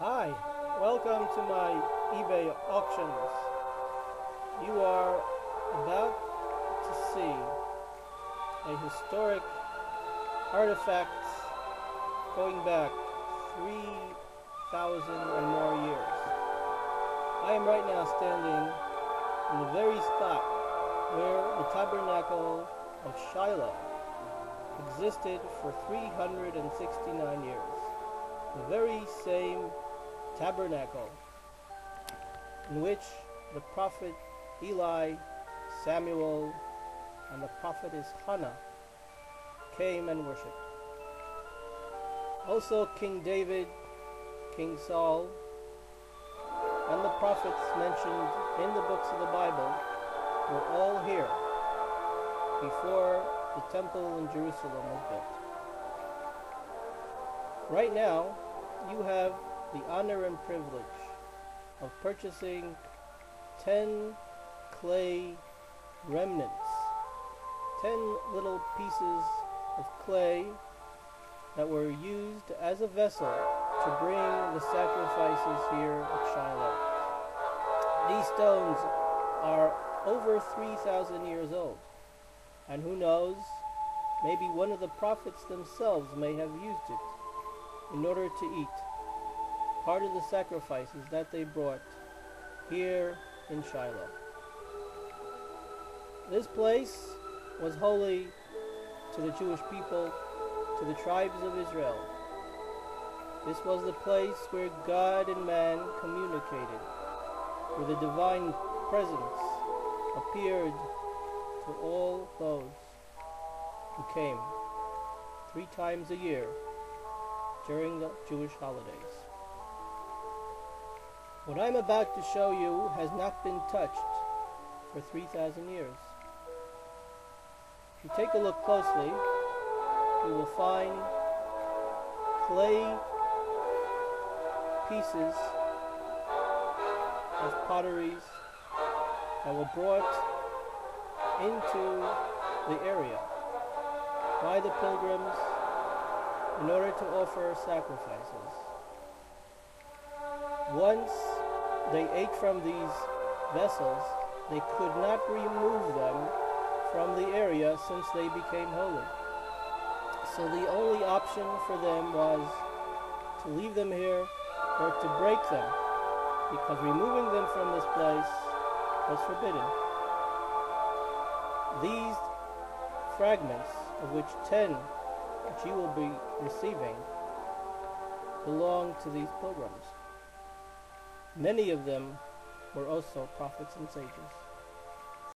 Hi, welcome to my eBay auctions. You are about to see a historic artifact going back 3,000 and more years. I am right now standing in the very spot where the tabernacle of Shiloh existed for 369 years. The very same tabernacle in which the prophet Eli, Samuel, and the prophetess Hannah came and worshipped. Also, King David, King Saul, and the prophets mentioned in the books of the Bible were all here before the temple in Jerusalem was built. Right now, you have the honor and privilege of purchasing 10 clay remnants, 10 little pieces of clay that were used as a vessel to bring the sacrifices here at Shiloh. These stones are over 3,000 years old, and who knows, maybe one of the prophets themselves may have used it in order to eat part of the sacrifices that they brought here in Shiloh. This place was holy to the Jewish people, to the tribes of Israel. This was the place where God and man communicated, where the divine presence appeared to all those who came three times a year during the Jewish holidays. What I'm about to show you has not been touched for 3,000 years. If you take a look closely, you will find clay pieces of potteries that were brought into the area by the pilgrims in order to offer sacrifices. Once they ate from these vessels, they could not remove them from the area since they became holy. So the only option for them was to leave them here or to break them, because removing them from this place was forbidden. These fragments, of which ten which you will be receiving, belong to these pilgrims. Many of them were also prophets and sages.